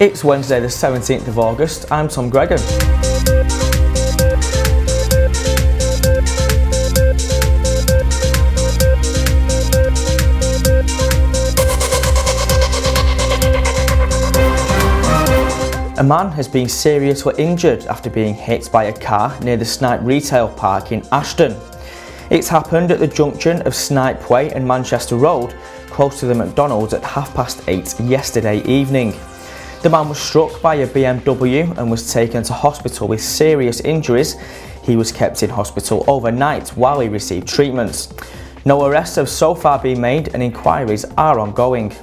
It's Wednesday the 17th of August, I'm Tom Greggan. A man has been seriously injured after being hit by a car near the Snipe Retail Park in Ashton. It's happened at the junction of Snipe Way and Manchester Road, close to the McDonald's at half past eight yesterday evening. The man was struck by a BMW and was taken to hospital with serious injuries. He was kept in hospital overnight while he received treatments. No arrests have so far been made and inquiries are ongoing.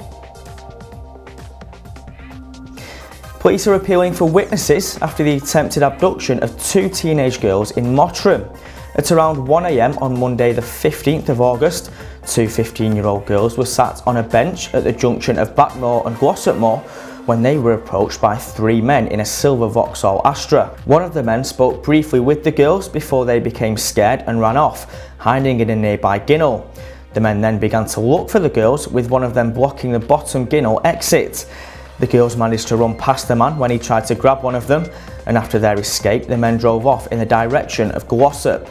Police are appealing for witnesses after the attempted abduction of two teenage girls in Mottram. At around 1am on Monday the 15th of August, two 15-year-old girls were sat on a bench at the junction of Backmoor and Glossop Moor when they were approached by three men in a silver Vauxhall Astra. One of the men spoke briefly with the girls before they became scared and ran off, hiding in a nearby ginnel. The men then began to look for the girls, with one of them blocking the bottom ginnel exit. The girls managed to run past the man when he tried to grab one of them, and after their escape, the men drove off in the direction of Glossop.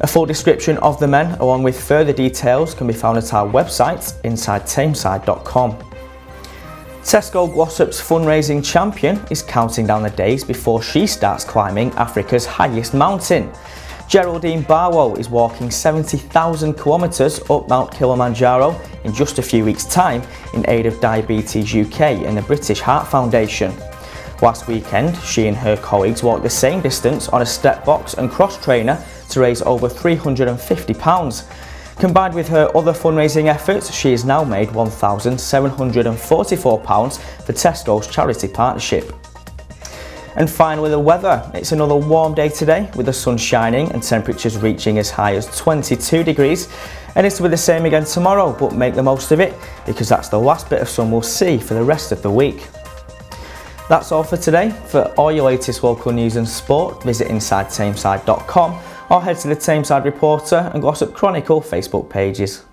A full description of the men, along with further details, can be found at our website, insidetameside.com. Tesco Glossop's fundraising champion is counting down the days before she starts climbing Africa's highest mountain. Geraldine Barlow is walking 70,000 kilometres up Mount Kilimanjaro in just a few weeks' time in aid of Diabetes UK and the British Heart Foundation. Last weekend, she and her colleagues walked the same distance on a step box and cross trainer to raise over £350. Combined with her other fundraising efforts, she has now made £1,744 for Tesco's charity partnership. And finally the weather. It's another warm day today with the sun shining and temperatures reaching as high as 22 degrees. And it's to be the same again tomorrow, but make the most of it because that's the last bit of sun we'll see for the rest of the week. That's all for today. For all your latest local news and sport, visit InsideTameside.com or head to the Tameside Reporter and Glossop Chronicle Facebook pages.